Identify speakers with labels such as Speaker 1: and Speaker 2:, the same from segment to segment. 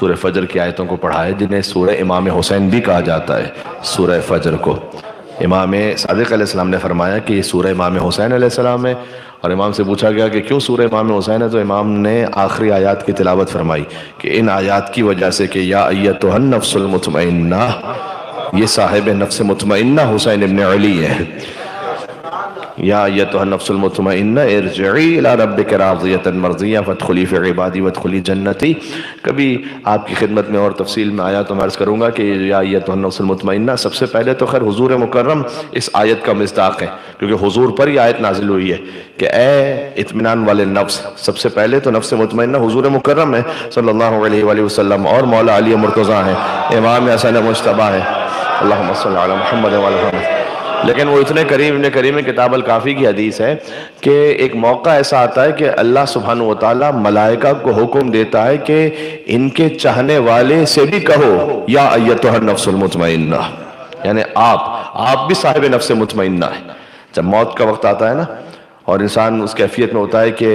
Speaker 1: सूर्य फजर की आयतों को पढ़ा है जिन्हें सूर्य इमाम हुसैन भी कहा जाता है सूर्य फजर को। इमाम सदक ने फरमाया कि सूर्य इमाम हुसैन सलाम है, और इमाम से पूछा गया कि क्यों सूर्य इमाम हुसैन है तो इमाम ने आखिरी आयात की तिलावत फरमाई कि इन आयात की वजह से कि या तो नफ्सुलमतमना ये साहिब नफ्स मुतमना हुसैन इबन अली है। या कभी आपकी खिदमत में और तफसील में आया तो मैं अर्ज़ करूँगा कि या ये तो नफ्सुलमतमना सबसे पहले तो खैर हुजूर मुकर्रम इस आयत का मजदाक है, क्योंकि हजूर पर ही आयत नाजिल हुई है कि ए इतमान वाले नफ्स, सबसे पहले तो नफ्स मुतमना हुजूर मुकर्रम है, सल्लल्लाहु वसलम और मौला अली मुर्तज़ा है, इमाम हसन मुशतबा है। अल्लाह महमद लेकिन वो इतने करीब इतने करीब किताब काफ़ी की हदीस है कि एक मौका ऐसा आता है कि अल्लाह सुबहान व ताली मलाइका को हुक्म देता है कि इनके चाहने वाले से भी कहो, या अयत नफ्सुलमतमना यानी आप आप भी साहिब नफ्स मुतमना है। जब मौत का वक्त आता है ना, और इंसान उस कैफियत में होता है कि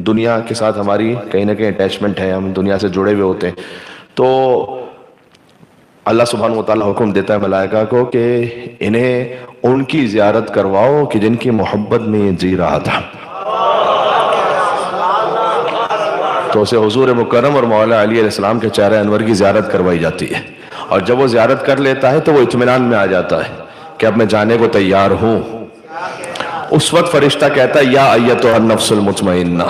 Speaker 1: दुनिया के साथ हमारी कहीं ना कहीं अटैचमेंट है, हम दुनिया से जुड़े हुए होते हैं तो अल्लाह सुबहान ताला हुक्म देता है मलाइका को कि इन्हें उनकी जियारत करवाओ कि जिनकी मोहब्बत में ये जी रहा था। तो उसे हजूर मुकरम और मौला अली अलैहिस्सलाम के चेहरे अनवर की जियारत करवाई जाती है। और जब वो जियारत कर लेता है तो वो इतमान में आ जाता है कि अब मैं जाने को तैयार हूँ। उस वक्त फरिश्ता कहता है, या अयत नफ्सुल मुतमइन्ना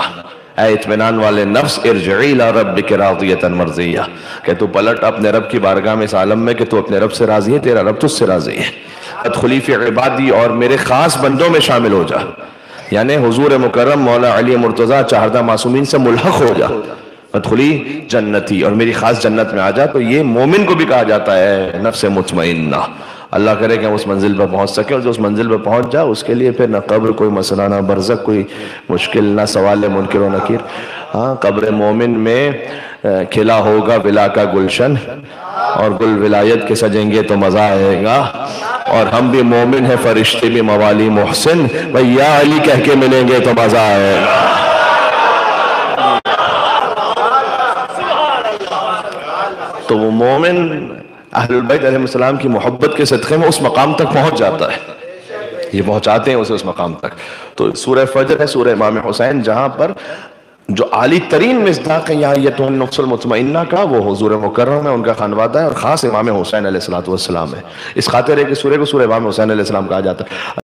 Speaker 1: इतमान वाले नफ्स रब के राजियतन मर्जिया, कि तू पलट अपने रब की बारगाह में इस आलम में कि तू अपने रब से राज़ी है, तेरा रब तुझसे राज़ी है। खलीफ इबादी और मेरे ख़ास बंदों में शामिल हो जा। यानी हुजूर मुकरम मौला अली मुर्तज़ा चाहदा मासूमीन से मुलहक हो जा। खुली जन्नती और मेरी ख़ास जन्नत में आ जा। तो ये मोमिन को भी कहा जाता है, नफ्स मुतमइन्ना। अल्लाह करे कि उस मंजिल पर पहुँच सके और जो उस मंजिल पर पहुँच जाए उसके लिए फिर ना कब्र, कोई मसला, ना बरसक कोई मुश्किल, ना सवाल मुनकर व नकीर। हाँ कब्र मोमिन में खिला होगा विला का गुलशन। और गुल विलायत के सजेंगे तो मज़ा आएगा। और हम भी मोमिन है, फरिश्ते भी मवाली मोहसिन। भैया अली कह के मिलेंगे तो मज़ा आएगा तो वो मोमिन अहलबैतम की मोहब्बत के सदक़े में उस मकाम तक पहुँच जाता है। ये पहुंचाते हैं उसे उस मकाम तक। तो सूर्य फजर है सूर्य इमाम हुसैन, जहाँ पर जो आली तरीन मिजदाक है यहाँ ये मुतमना का, वो हजूर मुकर्रम है, उनका खानवादा है और ख़ास इमाम हुसैन सलाम है। इस खातिर है कि सूर्य को सूर्य इमाम हुसैन कहा जाता है।